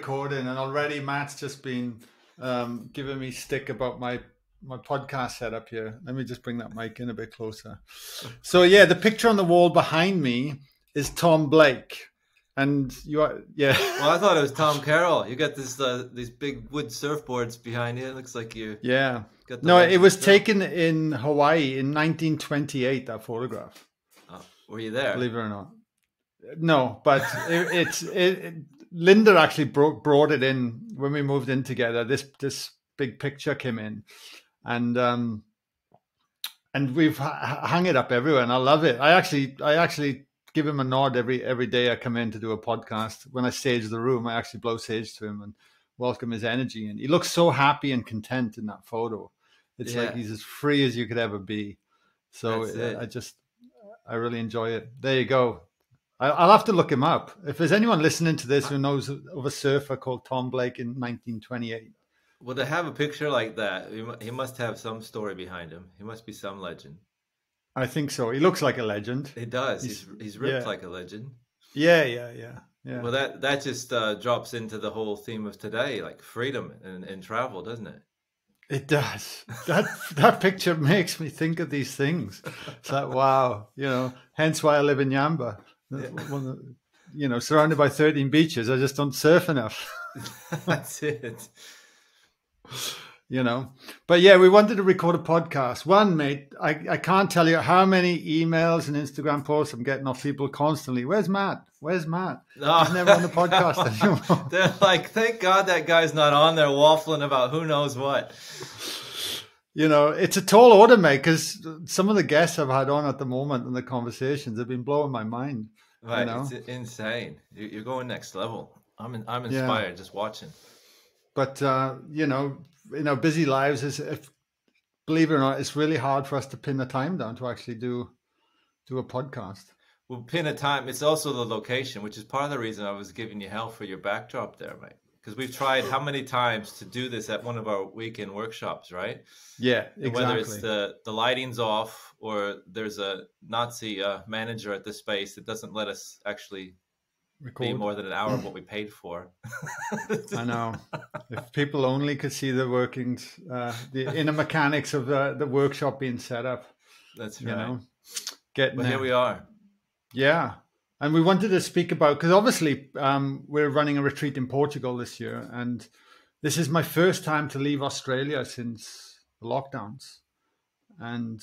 recording, and already Matt's just been um, giving me stick about my my podcast setup here. Let me just bring that mic in a bit closer. So yeah, the picture on the wall behind me is Tom Blake, and you are yeah. Well, I thought it was Tom Carroll. You got this uh, these big wood surfboards behind you. It looks like you. Yeah. Got No, it was taken in Hawaii in 1928. That photograph. Oh, were you there? believe it or not. No, but it, it's it, it, Linda actually brought brought it in when we moved in together. This this big picture came in, and um, and we've hung it up everywhere, and I love it. I actually I actually give him a nod every every day I come in to do a podcast. When I stage the room, I actually blow sage to him and welcome his energy, and he looks so happy and content in that photo. It's like he's as free as you could ever be. So. I just I really enjoy it. There you go. I, I'll have to look him up. If there's anyone listening to this who knows of a surfer called Tom Blake in 1928, Well, to have a picture like that, he he must have some story behind him. He must be some legend. I think so. He looks like a legend. He does. He's He's- he's ripped yeah. like a legend. Yeah, yeah, yeah, yeah. Well, that that just uh, drops into the whole theme of today, like freedom and, and travel, doesn't it? It does. That that picture makes me think of these things. It's like wow, you know. Hence why I live in Yamba. Uh, one of the- you know, surrounded by 13 beaches. I just don't surf enough. That's it. you know. But yeah, we wanted to record a podcast. One, mate, I, I can't tell you how many emails and Instagram posts I'm getting off people constantly. Where's Matt? Where's Matt? No. He's never on the podcast anymore. They're like, thank God that guy's not on there waffling about who knows what. You know, it's a tall order, mate, because some of the guests I've had on at the moment and the conversations have been blowing my mind. Right, know? it's insane. You- You're going next level. I'm in, I'm Yeah. inspired just watching. But uh, you know, in our busy lives, is if believe it or not, it's really hard for us to pin the time down to actually do do a podcast. Well, pin a time. It's also the location, which is part of the reason I was giving you hell for your backdrop there, mate. Because we've tried how many times to do this at one of our weekend workshops, right? Yeah, exactly. Whether it's the the lighting's off or there's a Nazi uh, manager at the space that doesn't let us actually be more than an hour of what we paid for. I know. if people only could see the workings, uh, the inner mechanics of the, the workshop being set up, That's right. you know, getting but there. here we are. Yeah. And we wanted to speak about, because obviously um, we're running a retreat in Portugal this year. And this is my first time to leave Australia since the lockdowns. And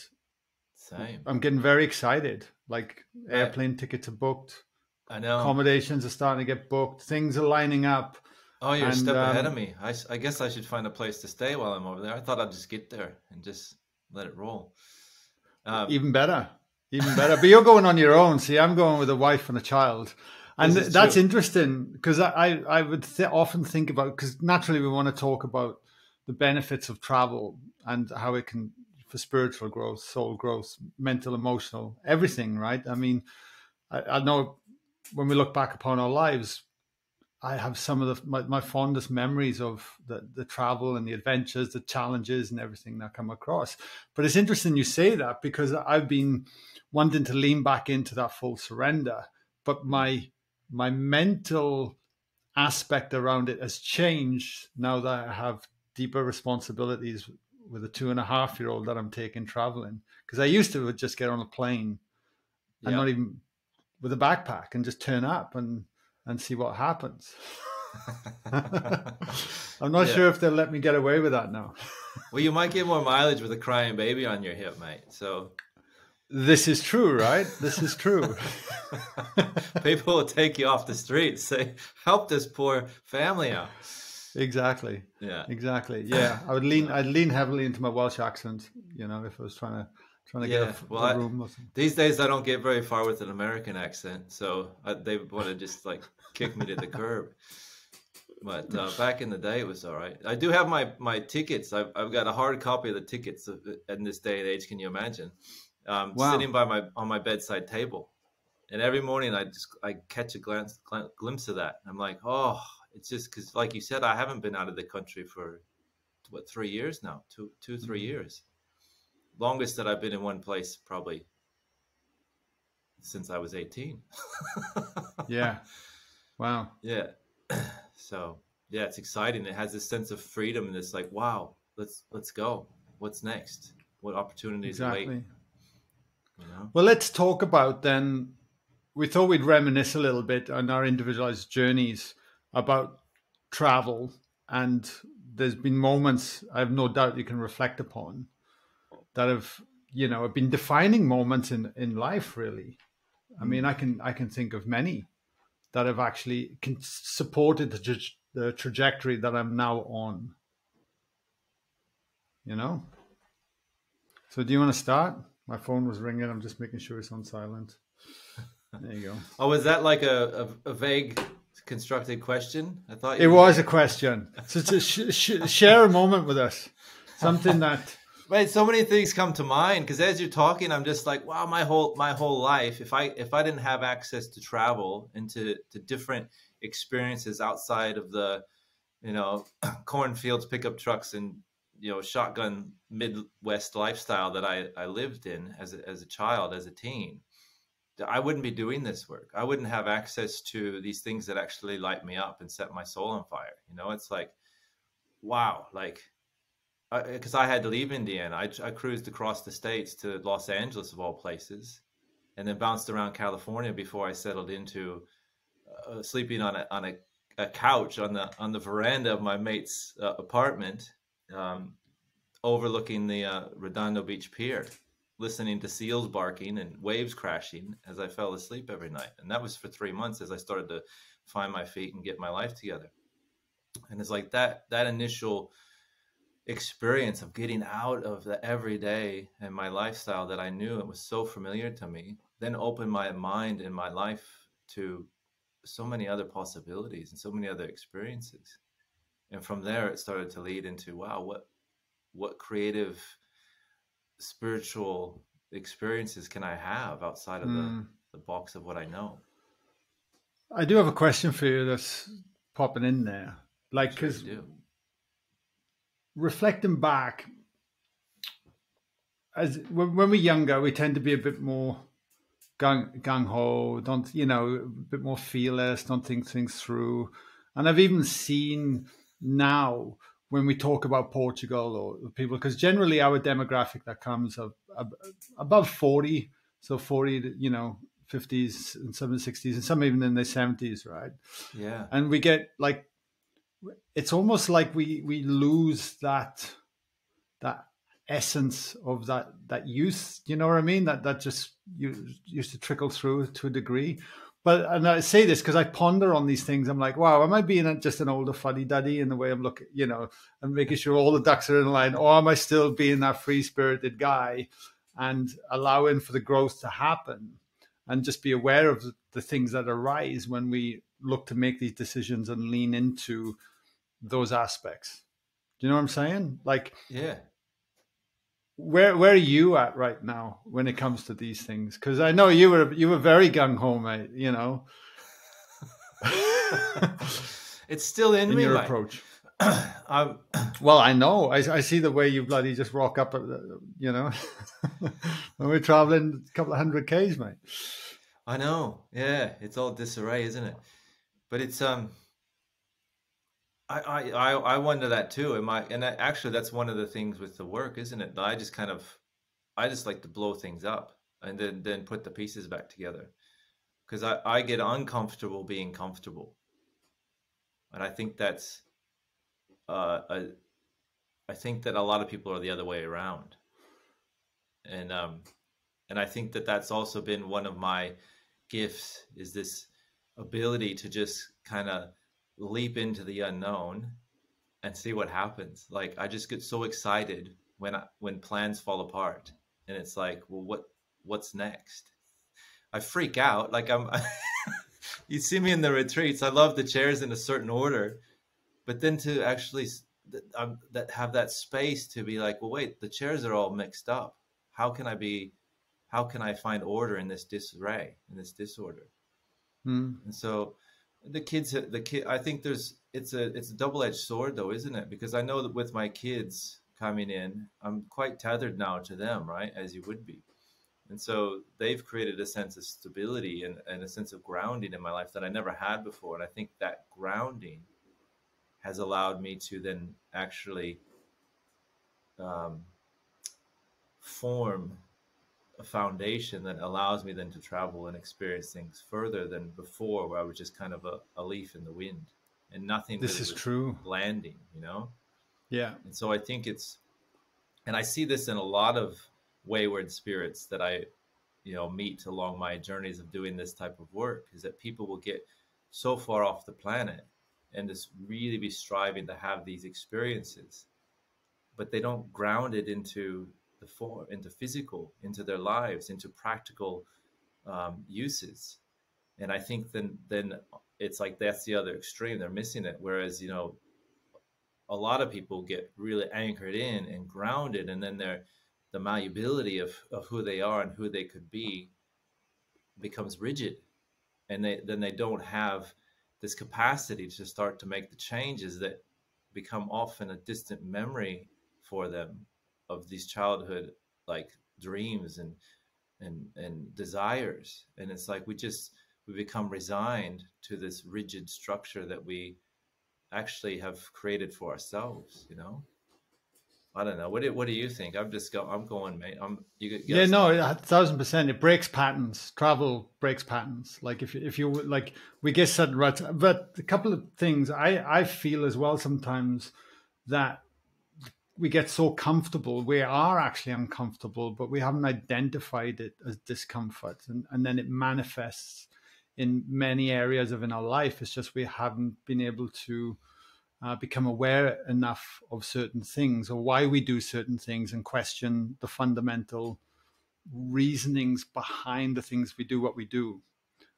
Same. I'm getting very excited. Like Right. airplane tickets are booked, I know. accommodations are starting to get booked, things are lining up. Oh, you're a And, step ahead um, of me. I guess I should find a place to stay while I'm over there. I thought I'd just get there and just let it roll. Um, Even better. Even better. but you're going on your own. See, I'm going with a wife and a child. And that's true. interesting because I, I, I would th- often think about, because naturally we want to talk about the benefits of travel and how it can, for spiritual growth, soul growth, mental, emotional, everything, right? I mean, I, I know when we look back upon our lives, I have some of the my, my fondest memories of the, the travel and the adventures, the challenges and everything that I come across. But it's interesting you say that because I've been wanting to lean back into that full surrender, but my my mental aspect around it has changed now that I have deeper responsibilities with a two and a half year old that I'm taking traveling. Because I used to just get on a plane and Yeah. not even with a backpack and just turn up and and see what happens. I'm not Yeah. sure if they'll let me get away with that now. well, you might get more mileage with a crying baby on your hip, mate. So This is true, right? This is true. people will take you off the street, say, "Help this poor family out." exactly. Yeah. Exactly. Yeah, I would lean. I'd lean heavily into my Welsh accent. You know, if I was trying to trying to get a, well, a I- room. Something. These days, I don't get very far with an American accent, so I, they want to just like kick me to the curb. But uh, back in the day, it was all right. I do have my my tickets. I've I've got a hard copy of the tickets in this day and age. Can you imagine? Um, Wow. Sitting by my on my bedside table, and every morning I just I catch a glance gl- glimpse of that. I'm like, oh, it's just because, like you said, I haven't been out of the country for what three years now, two two three Mhm. years. Longest that I've been in one place probably since I was 18. Yeah. Wow. yeah. So yeah, it's exciting. It has this sense of freedom and it's like, wow, let's let's go. What's next? What opportunities exactly. await? Know? Well, let's talk about then. We thought we'd reminisce a little bit on our individualized journeys about travel, and there's been moments I have no doubt you can reflect upon that have you know have been defining moments in in life. Really, I mean, hmm. I can I can think of many that have actually supported the tra- the trajectory that I'm now on. You know. So, do you want to start? My phone was ringing. I'm just making sure it's on silent. There you go. oh, was that like a, a, a vague constructed question? I thought it was a question. So, to sh- sh- share a moment with us, something that. Right, so many things come to mind because as you're talking, I'm just like, wow, my whole my whole life. If I if I didn't have access to travel and to, to different experiences outside of the, you know, cornfields, pickup trucks, and you know shotgun midwest lifestyle that i i lived in as a, as a child as a teen i wouldn't be doing this work. I wouldn't have access to these things that actually light me up and set my soul on fire. You know it's like wow like because I, I, had to leave indiana. I, I cruised across the states to los angeles of all places and then bounced around california before i settled into uh, sleeping on a on a, a couch on the on the veranda of my mate's uh, apartment um, overlooking the uh, Redondo Beach Pier, listening to seals barking and waves crashing as I fell asleep every night. And that was for three months as I started to find my feet and get my life together. And it's like that that initial experience of getting out of the everyday and my lifestyle that I knew it was so familiar to me, then opened my mind and my life to so many other possibilities and so many other experiences and from there it started to lead into wow what what creative spiritual experiences can i have outside of mm. the, hmm. the box of what i know i do have a question for you that's popping in there like because reflecting back as when, when, we're younger we tend to be a bit more gung, gung-ho don't you know a bit more fearless don't think things through and i've even seen now when we talk about Portugal or people, because generally our demographic that comes above 40, so 40, you know, 50s and some 60s and some even in their 70s, right? Yeah. And we get like, it's almost like we, we lose that, that essence of that, that youth, you know what I mean? That, that just you, used to trickle through to a degree but and I say this because I ponder on these things. I'm like, wow, am I being just an older fuddy duddy in the way I'm looking, you know, and making sure all the ducks are in line, or am I still being that free spirited guy and allowing for the growth to happen and just be aware of the things that arise when we look to make these decisions and lean into those aspects. Do you know what I'm saying? Like, yeah, where where are you at right now when it comes to these things? Because I know you were you were very gung ho, mate. You know, it's still in, in me. Your mate. approach. um, well, I know. I, I see the way you bloody just rock up, at, you know, when we're traveling a couple of hundred k's, mate. I know. Yeah, it's all disarray, isn't it? But it's um I, I I wonder that too. Am I? And that, actually, that's one of the things with the work, isn't it? I just kind of, I just like to blow things up and then then put the pieces back together, because I I get uncomfortable being comfortable, and I think that's, uh, a, I think that a lot of people are the other way around, and um, and I think that that's also been one of my gifts is this ability to just kind of leap into the unknown and see what happens. Like I just get so excited when I, when plans fall apart, and it's like, well, what what's next? I freak out. Like I'm. you see me in the retreats. I love the chairs in a certain order, but then to actually um, that have that space to be like, well, wait, the chairs are all mixed up. How can I be? How can I find order in this disarray, in this disorder? Hmm. And so the kids the kid i think there's it's a it's a double-edged sword though isn't it? Because i know that with my kids coming in i'm quite tethered now to them right as you would be. And so they've created a sense of stability and, and a sense of grounding in my life that i never had before. And i think that grounding has allowed me to then actually um, form a foundation that allows me then to travel and experience things further than before, where I was just kind of a, a leaf in the wind and nothing. This is true. Landing, you know. Yeah. And so I think it's, and I see this in a lot of wayward spirits that I, you know, meet along my journeys of doing this type of work is that people will get so far off the planet and just really be striving to have these experiences, but they don't ground it into the form, into physical, into their lives, into practical um, uses. And I think then then it's like that's the other extreme. They're missing it. Whereas you know, a lot of people get really anchored in and grounded, and then their the malleability of of who they are and who they could be becomes rigid, and they then they don't have this capacity to start to make the changes that become often a distant memory for them of these childhood like dreams and and and desires. And it's like we just we become resigned to this rigid structure that we actually have created for ourselves you know? I don't know. What do, what do you think? I'm just go i'm going mate i'm you, you yeah no a thousand percent. It breaks patterns. Travel breaks patterns. Like if, if you like we get certain ruts but a couple of things i i feel as well sometimes that we get so comfortable. We are actually uncomfortable but we haven't identified it as discomfort. And, and then it manifests in many areas of in our life. It's just we haven't been able to uh, become aware enough of certain things or why we do certain things and question the fundamental reasonings behind the things we do what we do.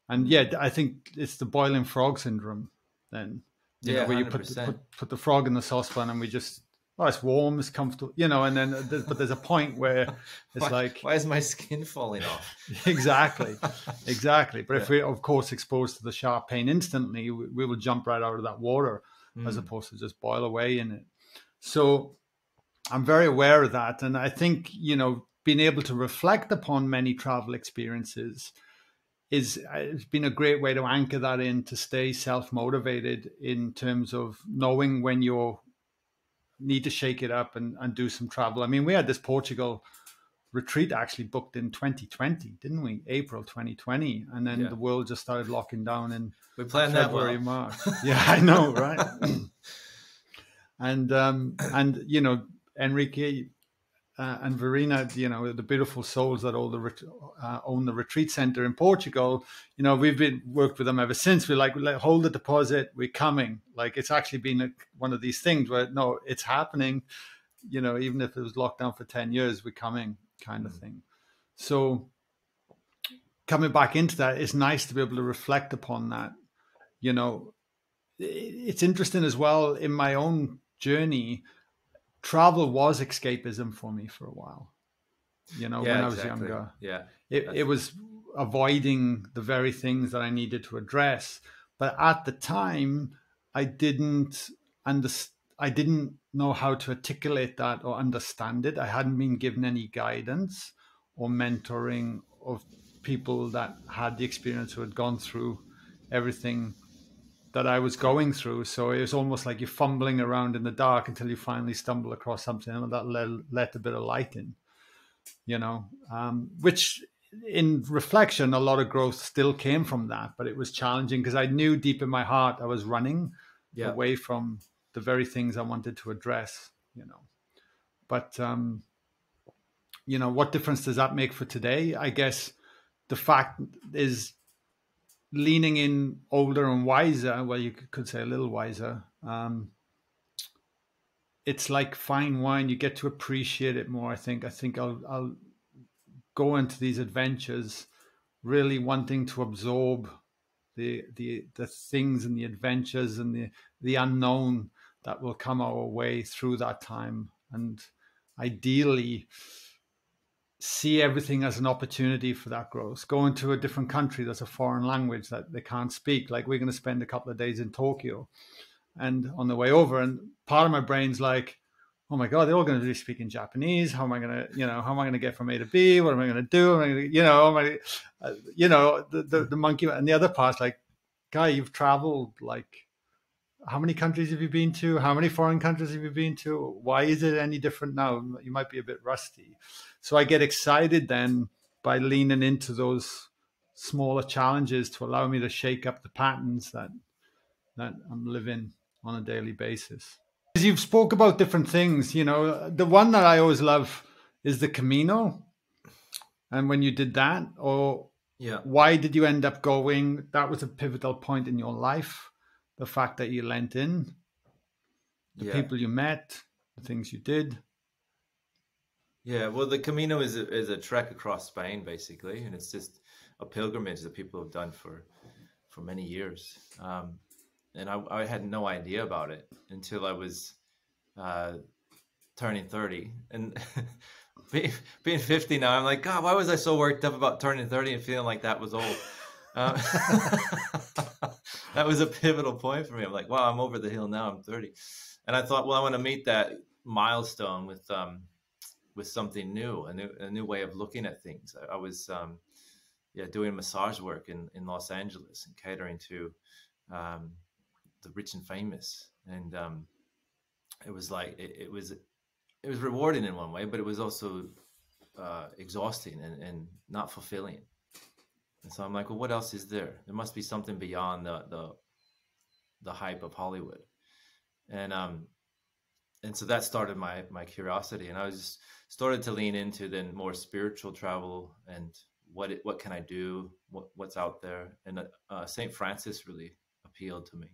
And yet i think it's the boiling frog syndrome then you yeah, know, where you put, put, put the frog in the saucepan and we just oh, it's warm, it's comfortable, you know. And then, there's, but there's a point where it's why, like, why is my skin falling off? exactly, exactly. But yeah. if we're of course exposed to the sharp pain instantly, we, we will jump right out of that water mm. as opposed to just boil away in it. So I'm very aware of that, and I think you know being able to reflect upon many travel experiences is it's been a great way to anchor that in to stay self motivated in terms of knowing when you're need to shake it up and, and do some travel. I mean, we had this Portugal retreat actually booked in 2020, didn't we? April 2020, and then yeah. the world just started locking down in we planned February, that well. March. yeah, I know, right? and um, and you know, Enrique uh, and Verena, you know, the beautiful souls that all the uh, own the retreat center in Portugal. You know, we've been worked with them ever since. We're like, hold the deposit, we're coming. Like it's actually been a, one of these things where no, it's happening. You know, even if it was locked down for ten years, we're coming, kind of mm. thing. So coming back into that, it's nice to be able to reflect upon that. You know, it's interesting as well in my own journey travel was escapism for me for a while. You know, yeah, when I was exactly. younger. Yeah. It, it was avoiding the very things that I needed to address. But at the time, I didn't understand. I didn't know how to articulate that or understand it. I hadn't been given any guidance or mentoring of people that had the experience who had gone through everything that I was going through. So it was almost like you're fumbling around in the dark until you finally stumble across something and that let, let a bit of light in, you know, um, which in reflection, a lot of growth still came from that, but it was challenging because I knew deep in my heart I was running yeah. away from the very things I wanted to address, you know. But, um, you know, what difference does that make for today? I guess the fact is leaning in older and wiser, well, you could say a little wiser. Um, it's like fine wine; you get to appreciate it more. I think. I think I'll I'll go into these adventures really wanting to absorb the the the things and the adventures and the the unknown that will come our way through that time, and ideally see everything as an opportunity for that growth. Going to a different country that's a foreign language that they can't speak. Like we're going to spend a couple of days in Tokyo, and on the way over, and part of my brain's like, "Oh my god, they're all going to be speaking Japanese. How am I going to, you know, how am I going to get from A to B? What am I going to do? Am I gonna, you know, am I, uh, you know, the, the the monkey and the other part's like, guy, you've traveled like how many countries have you been to? How many foreign countries have you been to? Why is it any different now? You might be a bit rusty. So I get excited then by leaning into those smaller challenges to allow me to shake up the patterns that that I'm living on a daily basis. As you've spoke about different things, you know, the one that I always love is the Camino. And when you did that, or yeah, why did you end up going? That was a pivotal point in your life. The fact that you lent in, the yeah. people you met, the things you did. Yeah, well, the Camino is a, is a trek across Spain, basically, and it's just a pilgrimage that people have done for for many years. Um, and I, I, had no idea about it until I was uh, turning thirty, and being, being fifty now, I'm like, God, why was I so worked up about turning thirty and feeling like that was old? Um, that was a pivotal point for me. I'm like, wow, I'm over the hill now. I'm 30, and I thought, well, I want to meet that milestone with um, with something new, a new a new way of looking at things. I, I was um, yeah doing massage work in in Los Angeles and catering to um, the rich and famous, and um, it was like it, it, was it was rewarding in one way, but it was also uh, exhausting and, and not fulfilling. And so I'm like, well, what else is there? There must be something beyond the the the hype of Hollywood, and um, and so that started my my curiosity, and I was just started to lean into then more spiritual travel and what it, what can I do, what what's out there, and uh, Saint Francis really appealed to me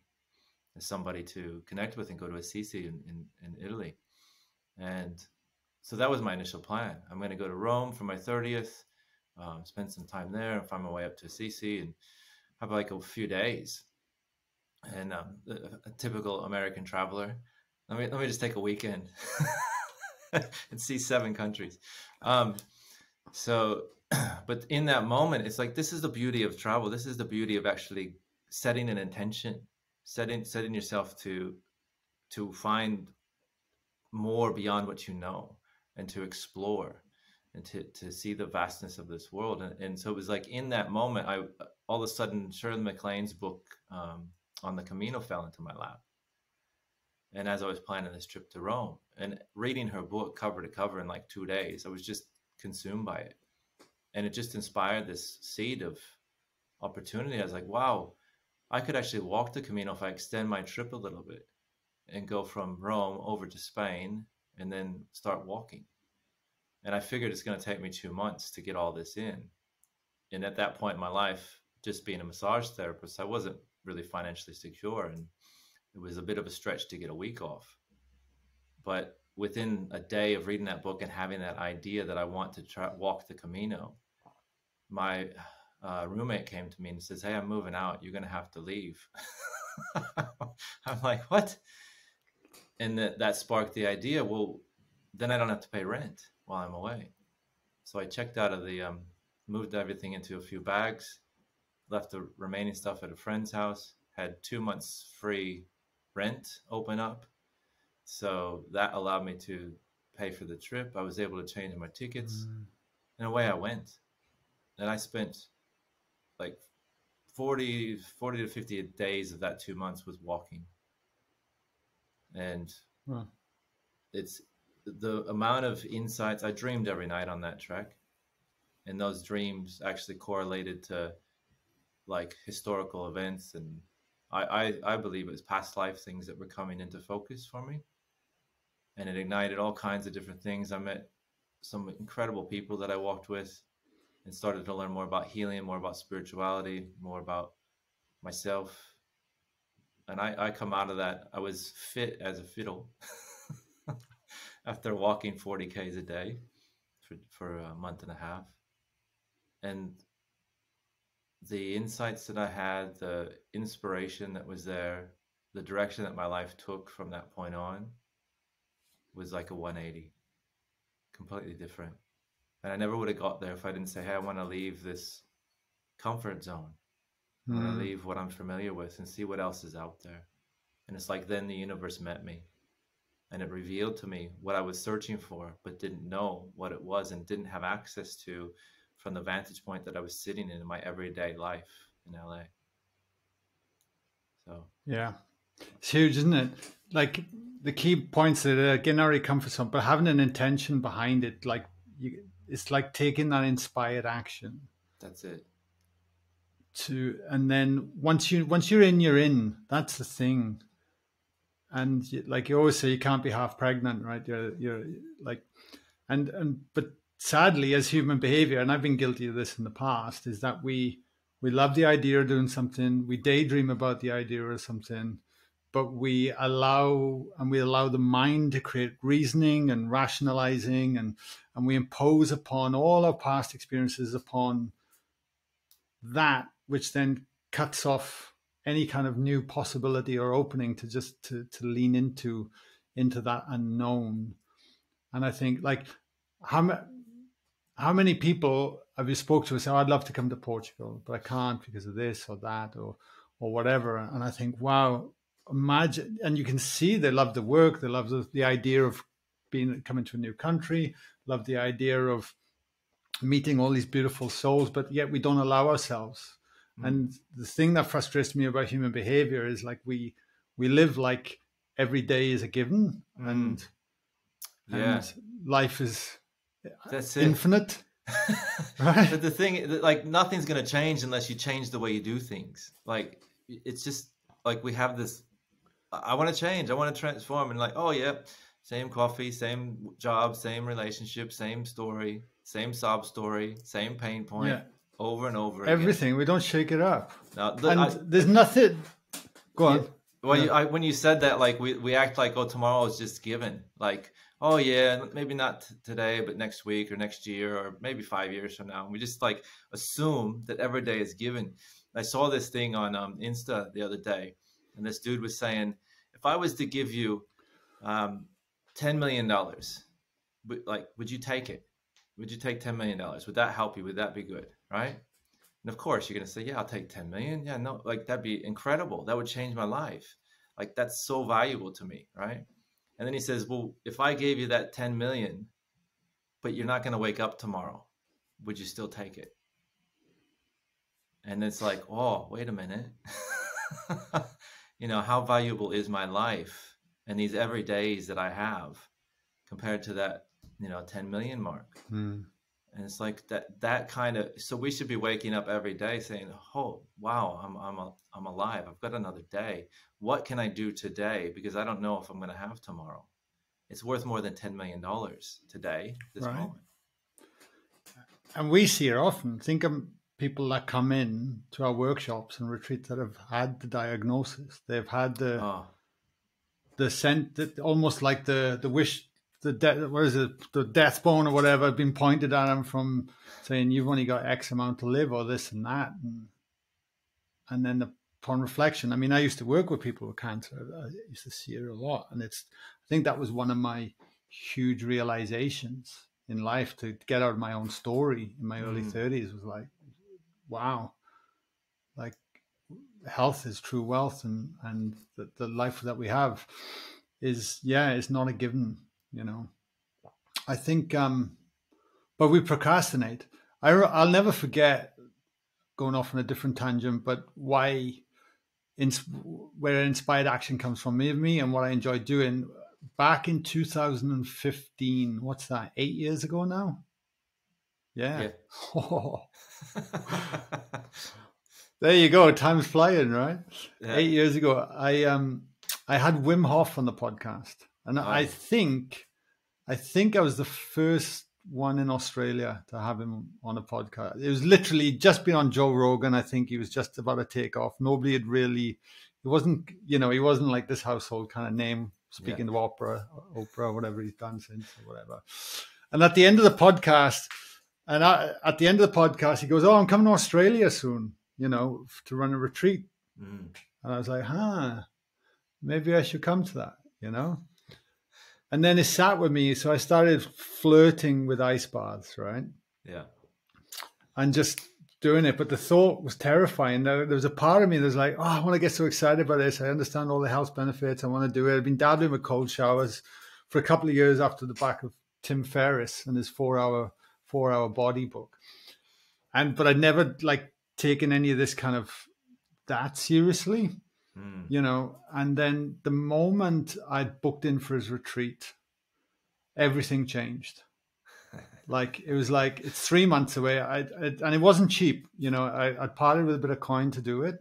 as somebody to connect with and go to Assisi in, in, in Italy, and so that was my initial plan. I'm going to go to Rome for my thirtieth, um, spend some time there, and find my way up to Assisi, and have like a few days. And um, a, a typical American traveler, let me let me just take a weekend. and see seven countries. Um, so, but in that moment, it's like this is the beauty of travel. This is the beauty of actually setting an intention, setting setting yourself to to find more beyond what you know and to explore and to, to see the vastness of this world. And, and so it was like in that moment, I all of a sudden Shirley MacLaine's book um, on the Camino fell into my lap. And as I was planning this trip to Rome and reading her book cover to cover in like two days, I was just consumed by it. And it just inspired this seed of opportunity. I was like, wow, I could actually walk the Camino if I extend my trip a little bit and go from Rome over to Spain and then start walking. And I figured it's going to take me two months to get all this in. And at that point in my life, just being a massage therapist, I wasn't really financially secure. And it was a bit of a stretch to get a week off. But within a day of reading that book and having that idea that I want to try walk the Camino, my uh, roommate came to me and says, "Hey, I'm moving out. You're gonna have to leave." I'm like, "What?" And that that sparked the idea. Well, then I don't have to pay rent while I'm away. So I checked out of the, um, moved everything into a few bags, left the remaining stuff at a friend's house, had two months free rent open up. So that allowed me to pay for the trip. I was able to change my tickets. Mm. And away I went. And I spent like 40, 40 to 50 days of that two months was walking. And huh. it's the amount of insights I dreamed every night on that trek. And those dreams actually correlated to like historical events and I, I, I believe it was past life things that were coming into focus for me. And it ignited all kinds of different things. I met some incredible people that I walked with and started to learn more about healing, more about spirituality, more about myself. And I, I come out of that, I was fit as a fiddle after walking 40 Ks a day for, for a month and a half. And the insights that I had, the inspiration that was there, the direction that my life took from that point on was like a 180, completely different. And I never would have got there if I didn't say, hey, I want to leave this comfort zone. I want to hmm. leave what I'm familiar with and see what else is out there. And it's like then the universe met me and it revealed to me what I was searching for, but didn't know what it was and didn't have access to from the vantage point that I was sitting in, in my everyday life in LA. So yeah, It's huge, isn't it? Like the key points that are getting out of your comfort zone, but having an intention behind it, like you, it's like taking that inspired action. That's it. To and then once you once you're in, you're in. That's the thing. And like you always say, you can't be half pregnant, right? You're you're like, and and but sadly, as human behavior, and I've been guilty of this in the past, is that we we love the idea of doing something, we daydream about the idea of something, but we allow and we allow the mind to create reasoning and rationalizing and and we impose upon all our past experiences upon that which then cuts off any kind of new possibility or opening to just to, to lean into into that unknown. And i think like how how many people have you spoke to say oh, i'd love to come to portugal but i can't because of this or that or or whatever? And i think wow imagine and you can see they love the work they love the, the idea of being coming to a new country love the idea of meeting all these beautiful souls but yet we don't allow ourselves mm. and the thing that frustrates me about human behavior is like we we live like every day is a given mm. and yeah. and life is that's infinite right but the thing like nothing's going to change unless you change the way you do things like it's just like we have this i want to change i want to transform and like oh yeah same coffee same job same relationship same story same sob story same pain point yeah. Over and over everything again. we don't shake it up. Now, the, and I, there's nothing go on. Yeah, well you, I, when you said that like we, we act like oh tomorrow is just given. Like oh yeah maybe not today but next week or next year or maybe five years from now. And we just like assume that every day is given. I saw this thing on um, insta the other day and this dude was saying if i was to give you um, 10 million dollars like would you take it? Would you take 10 million dollars? Would that help you? Would that be good right and of course you're going to say yeah i'll take 10 million yeah no like that'd be incredible that would change my life like that's so valuable to me right and then he says, Well, if I gave you that 10 million, but you're not going to wake up tomorrow, would you still take it? And it's like, Oh, wait a minute. you know, how valuable is my life and these every days that I have compared to that, you know, 10 million mark? Hmm. And it's like that that kind of so we should be waking up every day saying, "Oh, wow, I'm I'm a, I'm alive. I've got another day. What can I do today because I don't know if I'm going to have tomorrow." It's worth more than 10 million dollars today, this right. moment. And we see it often. Think of people that come in to our workshops and retreats that have had the diagnosis. They've had the oh. the scent almost like the the wish the de- what is it the death bone or whatever been pointed at him from saying you've only got X amount to live or this and that and and then the, upon reflection I mean I used to work with people with cancer. I used to see it a lot and it's I think that was one of my huge realizations in life to get out of my own story in my mm. early 30s was like wow. Like health is true wealth and and the, the life that we have is yeah it's not a given you know. I think, um, but we procrastinate. I, I'll never forget going off on a different tangent, but why, in, where inspired action comes from me, me and what I enjoy doing. Back in 2015, what's that? Eight years ago now. Yeah. yeah. Oh. there you go. Time's flying, right? Yeah. Eight years ago, I um I had Wim Hof on the podcast, and. I think, I think I was the first one in Australia to have him on a podcast. It was literally just been on Joe Rogan. I think he was just about to take off. Nobody had really, he wasn't, you know, he wasn't like this household kind of name speaking yeah. to opera, Oprah, whatever he's done since or whatever. And at the end of the podcast, and I, at the end of the podcast, he goes, "Oh, I'm coming to Australia soon, you know, to run a retreat." Mm. And I was like, "Huh, maybe I should come to that," you know. And then it sat with me. So I started flirting with ice baths, right? Yeah. And just doing it. But the thought was terrifying. There, there was a part of me that was like, oh, I want to get so excited about this. I understand all the health benefits. I want to do it. I've been dabbling with cold showers for a couple of years after the back of Tim Ferriss and his four hour four hour body book. And but I'd never like taken any of this kind of that seriously. Mm. you know. And then the moment I booked in for his retreat, everything changed. like it was like it's three months away. I, I and it wasn't cheap, you know. I, I parted with a bit of coin to do it,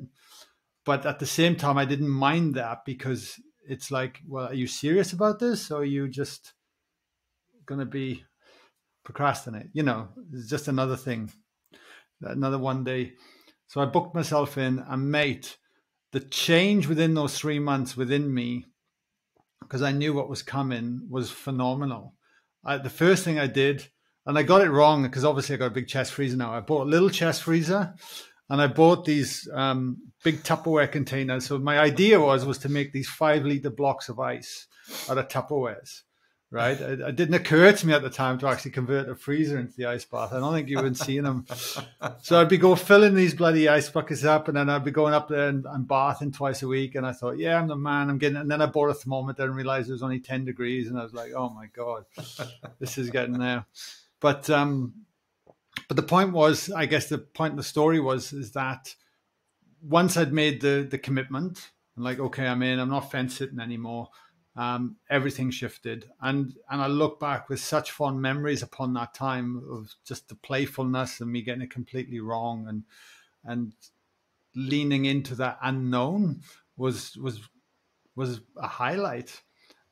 but at the same time, I didn't mind that because it's like, well, are you serious about this, or are you just gonna be procrastinate? You know, it's just another thing, another one day. So I booked myself in, and mate, the change within those three months within me, because I knew what was coming, was phenomenal. I, the first thing I did, and I got it wrong because obviously I got a big chest freezer now. I bought a little chest freezer, and I bought these um, big Tupperware containers. So my idea was was to make these five liter blocks of ice out of Tupperwares right? It, it, didn't occur to me at the time to actually convert a freezer into the ice bath. I don't think you've would seen them. so I'd be go filling these bloody ice buckets up, and then I'd be going up there and, and, bathing twice a week. And I thought, yeah, I'm the man. I'm getting. And then I bought a thermometer and realized it was only ten degrees, and I was like, oh my god, this is getting there. But um, but the point was, I guess the point of the story was is that once I'd made the the commitment, I'm like, okay, I'm in. I'm not fence sitting anymore um, everything shifted. And and I look back with such fond memories upon that time of just the playfulness and me getting it completely wrong and and leaning into that unknown was was was a highlight.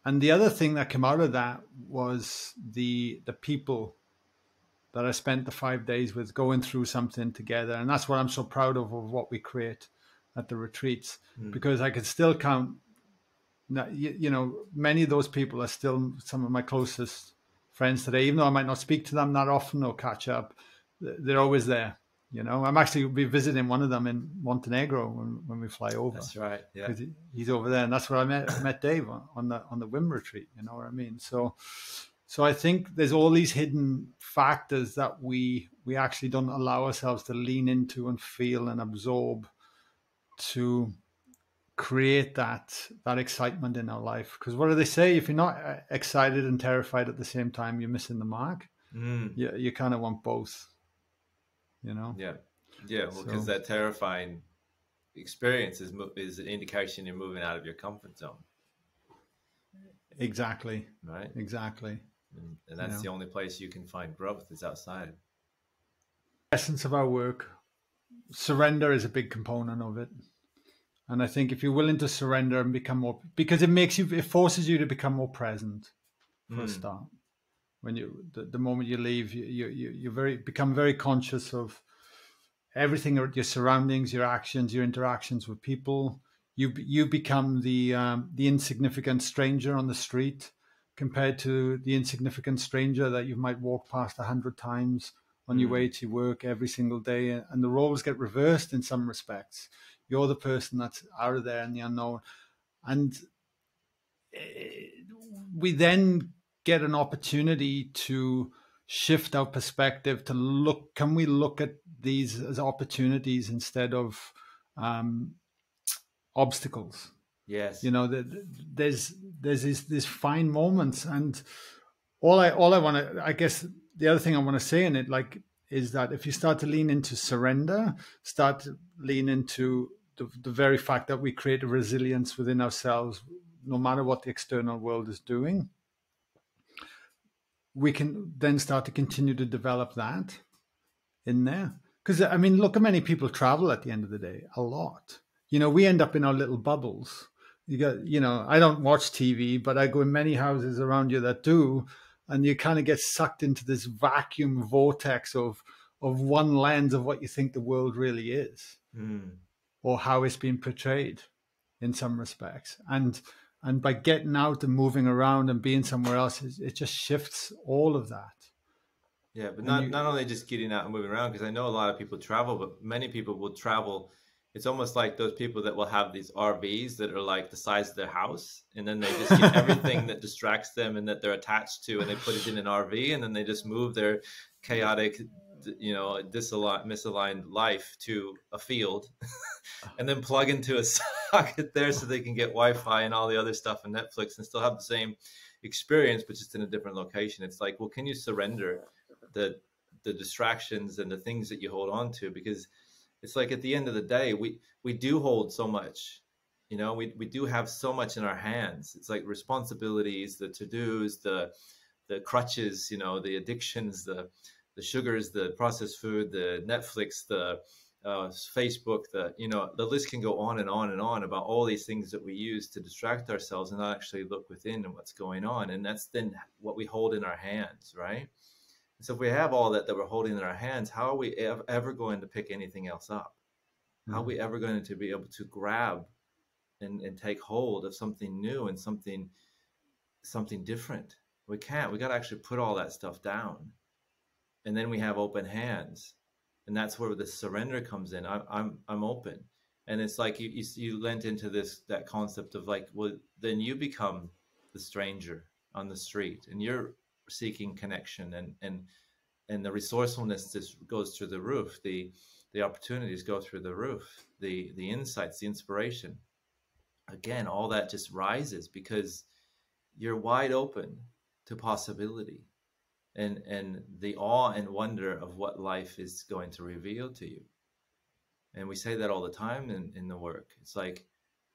And the other thing that came out of that was the the people that I spent the five days with going through something together. And that's what I'm so proud of of what we create at the retreats. Mm. Because I could still count you, you know, many of those people are still some of my closest friends today. Even though I might not speak to them that often or catch up, they're always there. You know, I'm actually be visiting one of them in Montenegro when, when we fly over. That's right. Yeah, he, he's over there, and that's where I met met Dave on, on the on the WIM retreat. You know what I mean? So, so I think there's all these hidden factors that we we actually don't allow ourselves to lean into and feel and absorb to create that that excitement in our life? Because what do they say? If you're not uh, excited and terrified at the same time you're missing the mark. Mm. you, you kind of want both you know? Yeah. Yeah well because so, that terrifying experience is is an indication you're moving out of your comfort zone. Exactly. Right? Exactly. And, and that's know? the only place you can find growth is outside. Essence of our work. Surrender is a big component of it and I think if you're willing to surrender and become more, because it makes you, it forces you to become more present for mm. a start. When you, the, the moment you leave, you, you, you very, become very conscious of everything, your surroundings, your actions, your interactions with people. You, you become the, um, the insignificant stranger on the street compared to the insignificant stranger that you might walk past a hundred times on your way to work every single day. And the roles get reversed in some respects you're the person that's out of there in the unknown. And eh, we then get an opportunity to shift our perspective to look can we look at these as opportunities instead of um, obstacles yes you know there's there's this, this fine moments and all i all i want to i guess the other thing i want to say in it like is that if you start to lean into surrender start to lean into the, the very fact that we create a resilience within ourselves, no matter what the external world is doing, we can then start to continue to develop that in there. Because I mean, look how many people travel at the end of the day. A lot. You know, we end up in our little bubbles. You got, you know, I don't watch TV, but I go in many houses around you that do, and you kind of get sucked into this vacuum vortex of of one lens of what you think the world really is. Mm or how it's been portrayed in some respects. And and by getting out and moving around and being somewhere else, it, it just shifts all of that. Yeah, but not you, not only just getting out and moving around, because I know a lot of people travel, but many people will travel. It's almost like those people that will have these RVs that are like the size of their house, and then they just get everything that distracts them and that they're attached to, and they put it in an RV, and then they just move their chaotic you know disaligned misaligned life to a field and then plug into a socket there so they can get wi-fi and all the other stuff and netflix and still have the same experience but just in a different location. It's like well can you surrender the the distractions and the things that you hold on to? Because it's like at the end of the day we we do hold so much you know we, we do have so much in our hands. It's like responsibilities the to-dos the the crutches you know the addictions the the sugars the processed food the netflix the uh, facebook the you know the list can go on and on and on about all these things that we use to distract ourselves and not actually look within and what's going on. And that's then what we hold in our hands right so if we have all that that we're holding in our hands how are we ever going to pick anything else up? How are we mm-hmm. ever going to be able to grab and, and take hold of something new and something something different? We can't. We got to actually put all that stuff down. And then we have open hands. And that's where the surrender comes in. I, am I'm, I'm open. And it's like you, you you lent into this that concept of like well then you become the stranger on the street and you're seeking connection and and and the resourcefulness just goes through the roof. The the opportunities go through the roof. The the insights the inspiration. Again all that just rises because you're wide open to possibility and and the awe and wonder of what life is going to reveal to you. And we say that all the time in, in the work. It's like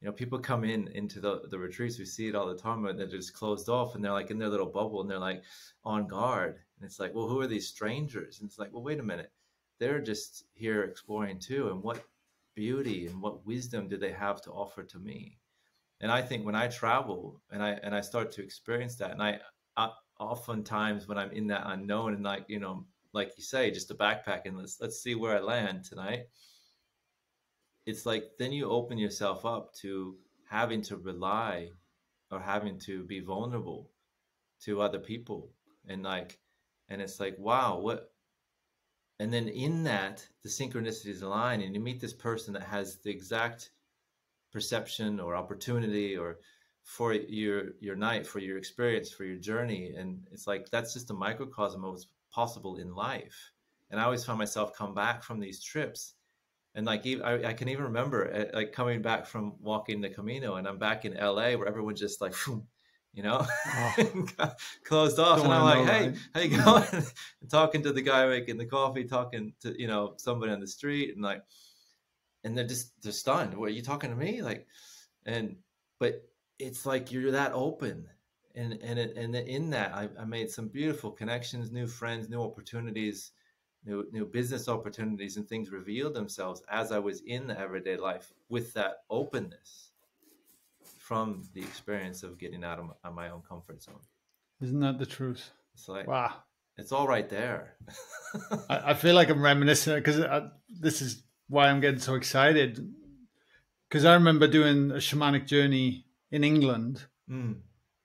you know people come in into the, the retreats we see it all the time but they're just closed off and they're like in their little bubble and they're like on guard. And it's like well who are these strangers? And it's like well wait a minute. They're just here exploring too and what beauty and what wisdom do they have to offer to me? And i think when i travel and i and i start to experience that and i, I oftentimes when i'm in that unknown and like you know like you say just a backpack and let's let's see where i land tonight it's like then you open yourself up to having to rely or having to be vulnerable to other people. And like and it's like wow what and then in that the synchronicities align and you meet this person that has the exact perception or opportunity or for your your night for your experience for your journey. And it's like that's just a microcosm of what's possible in life. And i always find myself come back from these trips and like I, I can even remember uh, like coming back from walking the camino and i'm back in la where everyone's just like you know, oh. closed off. Don't and I'm like, hey, right? how you going? and talking to the guy making the coffee, talking to, you know, somebody on the street and like, and they're just, they're stunned. What are you talking to me? Like, and, but it's like, you're that open. And, and, it, and in that, I, I made some beautiful connections, new friends, new opportunities, new, new business opportunities and things revealed themselves as I was in the everyday life with that openness from the experience of getting out of my, my own comfort zone. Isn't that the truth? It's like wow, it's all right there. I, I, feel like I'm reminiscing because this is why I'm getting so excited. Because I remember doing a shamanic journey in England, mm.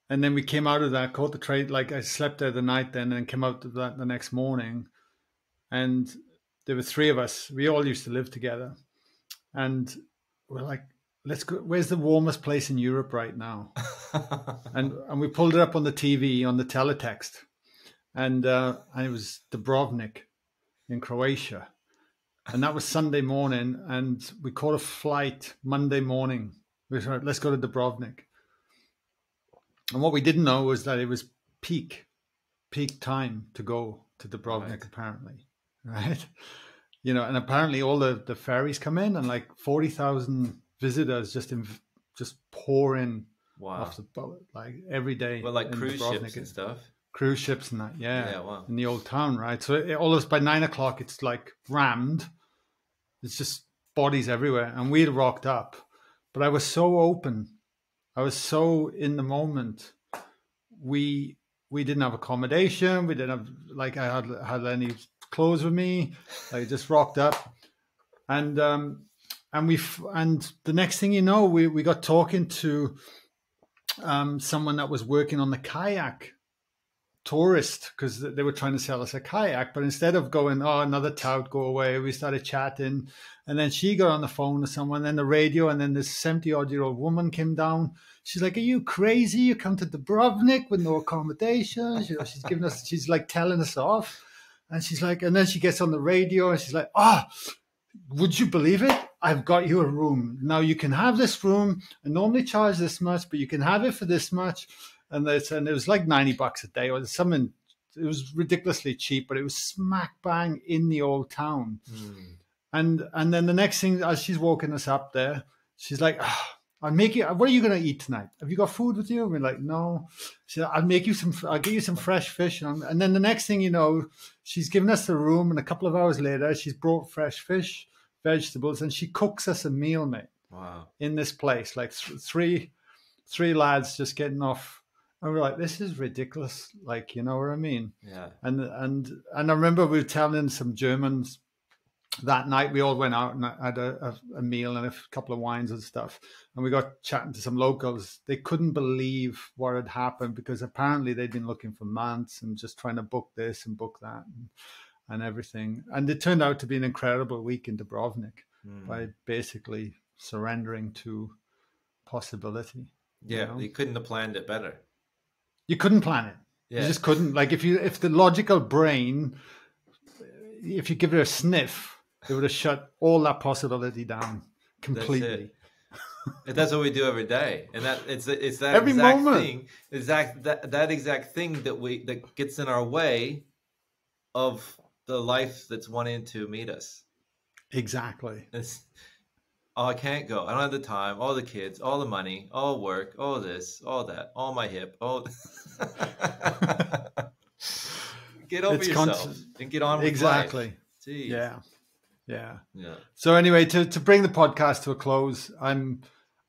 and then we came out of that, caught the train. Like I slept there the night then, and came out of that the next morning, and there were three of us. We all used to live together, and we're like, let's go. Where's the warmest place in Europe right now? and and we pulled it up on the TV on the teletext, and uh, and it was Dubrovnik in Croatia, and that was Sunday morning, and we caught a flight Monday morning. We said, let's go to Dubrovnik. And what we didn't know was that it was peak, peak time to go to Dubrovnik. Right. Apparently, right? You know, and apparently all the the ferries come in, and like forty thousand visitors just in, just pouring wow. off the boat like every day. Well, like cruise ships and stuff. Cruise ships and that, yeah, yeah, wow. in the old town, right? So it, all of by nine o'clock, it's like rammed. It's just bodies everywhere, and we had rocked up, but I was so open. I was so in the moment. We we didn't have accommodation. We didn't have like I had had any clothes with me. I just rocked up, and um, and we and the next thing you know, we we got talking to um, someone that was working on the kayak tourist because they were trying to sell us a kayak. But instead of going, oh, another tout, go away, we started chatting. And then she got on the phone to someone, then the radio, and then this 70 odd year old woman came down. She's like, Are you crazy? You come to Dubrovnik with no accommodation. You know, she's giving us, she's like telling us off. And she's like, and then she gets on the radio and she's like, Oh, would you believe it? I've got you a room. Now you can have this room. I normally charge this much, but you can have it for this much. And they and it was like 90 bucks a day or something. It was ridiculously cheap, but it was smack bang in the old town. Mm. And and then the next thing, as she's walking us up there, she's like, oh, I'll make you. What are you going to eat tonight? Have you got food with you? And we're like, no. She said, I'll make you some. I'll get you some fresh fish. And, and then the next thing you know, she's given us the room, and a couple of hours later, she's brought fresh fish, vegetables, and she cooks us a meal, mate. Wow. In this place, like th- three, three lads just getting off, and we're like, this is ridiculous. Like, you know what I mean? Yeah. And and and I remember we were telling some Germans that night we all went out and had a, a, meal and a couple of wines and stuff. And we got chatting to some locals. They couldn't believe what had happened because apparently they'd been looking for months and just trying to book this and book that and, and everything. And it turned out to be an incredible week in Dubrovnik mm. by basically surrendering to possibility. Yeah, you, know? you couldn't have planned it better. You couldn't plan it. Yeah. You just couldn't. Like if you if the logical brain, if you give it a sniff, it would have shut all that possibility down completely. That's, that's what we do every day, and that it's it's that every exact moment. thing, exact that that exact thing that we that gets in our way of the life that's wanting to meet us. Exactly. It's, oh, I can't go. I don't have the time. All the kids, all the money, all work, all this, all that, all my hip, all. get over it's yourself and get on with exactly. Life. Jeez. Yeah. Yeah. Yeah. So anyway, to, to bring the podcast to a close, I'm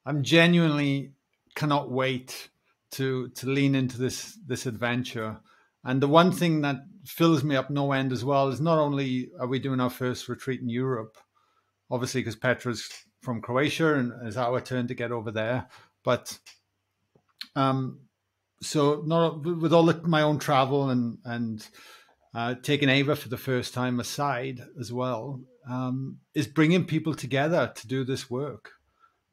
I'm genuinely cannot wait to to lean into this this adventure. And the one thing that fills me up no end as well is not only are we doing our first retreat in Europe, obviously because Petra's from Croatia and it's our turn to get over there, but um, so not with all the, my own travel and and uh, taking Ava for the first time aside as well, um, is bringing people together to do this work.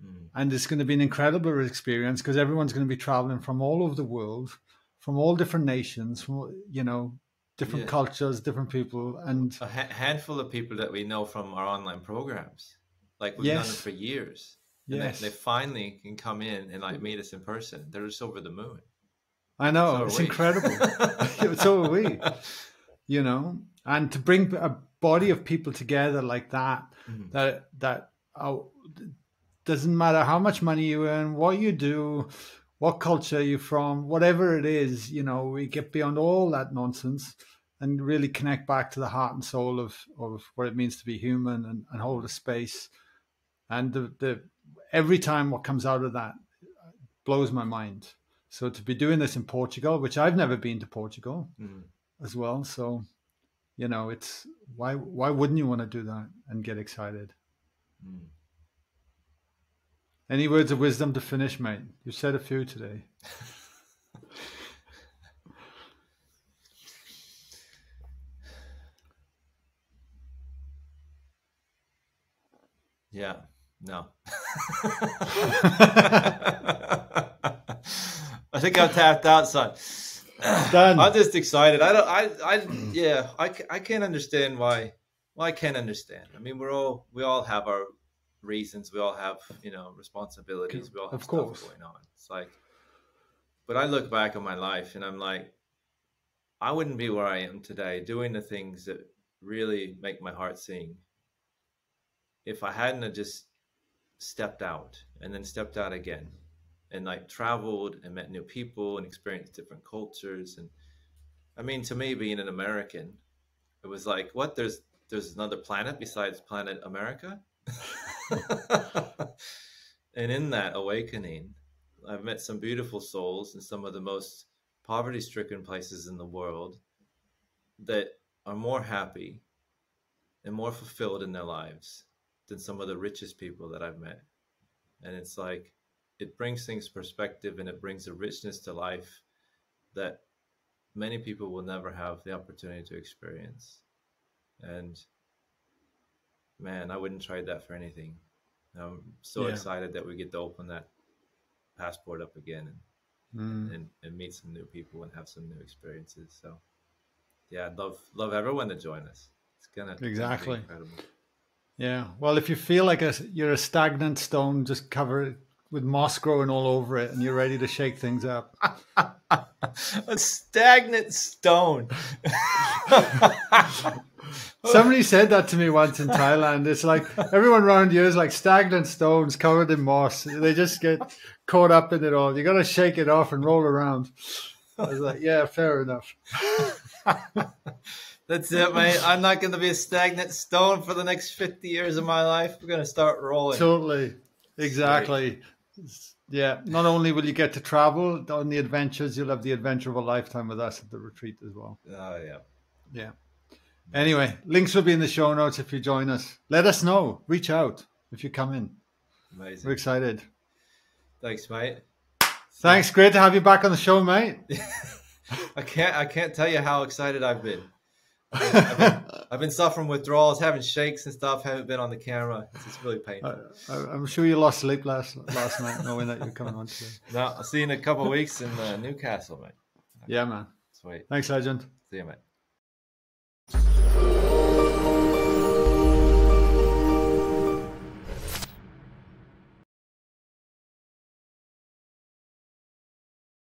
Mm. And it's going to be an incredible experience because everyone's going to be traveling from all over the world, from all different nations, from, you know, different yeah. cultures, different people. And a ha- handful of people that we know from our online programs. Like we've yes. done it for years. And yes. they, they, finally can come in and like meet us in person. They're just over the moon. I know. So it's incredible. so are we. You know, and to bring a body of people together like that mm-hmm. that that oh, doesn't matter how much money you earn what you do what culture you're from whatever it is you know we get beyond all that nonsense and really connect back to the heart and soul of of what it means to be human and, and hold a space and the, the every time what comes out of that blows my mind so to be doing this in portugal which i've never been to portugal mm. as well so you know, it's why why wouldn't you want to do that and get excited? Mm. Any words of wisdom to finish, mate? You said a few today. yeah. No. I think I'm tapped out, son. Done. I'm just excited. I don't. I. I. Yeah. I. I can't understand why. Well, I can't understand. I mean, we're all. We all have our reasons. We all have. You know, responsibilities. We all have of stuff course. going on. It's like. But I look back on my life and I'm like, I wouldn't be where I am today, doing the things that really make my heart sing. If I hadn't have just stepped out and then stepped out again and like traveled and met new people and experienced different cultures. And i mean to me being an american it was like what? There's there's another planet besides planet america? And in that awakening i've met some beautiful souls in some of the most poverty stricken places in the world that are more happy and more fulfilled in their lives than some of the richest people that i've met. And it's like it brings things perspective and it brings a richness to life that many people will never have the opportunity to experience. And man, I wouldn't trade that for anything. I'm so yeah. excited that we get to open that passport up again and, mm. and, and meet some new people and have some new experiences. So yeah, I'd love love everyone to join us. It's gonna exactly incredible. Yeah. Well, if you feel like a, you're a stagnant stone, just cover with moss growing all over it, and you're ready to shake things up. a stagnant stone. Somebody said that to me once in Thailand. It's like everyone around you is like stagnant stones covered in moss. They just get caught up in it all. You got to shake it off and roll around. I was like, yeah, fair enough. That's it, mate. I'm not going to be a stagnant stone for the next 50 years of my life. We're going to start rolling. Totally. Exactly. Yeah. Not only will you get to travel on the adventures, you'll have the adventure of a lifetime with us at the retreat as well. Oh, yeah. Yeah. Anyway, links will be in the show notes if you join us. Let us know. Reach out if you come in. Amazing. We're excited. Thanks, mate. Thanks. Great to have you back on the show, mate. I can't I can't tell you how excited I've been. I've been, I've been suffering withdrawals, having shakes and stuff. Haven't been on the camera. It's just really painful. I, am sure you lost sleep last last night knowing that you're coming on today. No, I'll see you in a couple of weeks in uh, Newcastle, mate. Yeah, man. Sweet. Thanks, legend. See you, mate.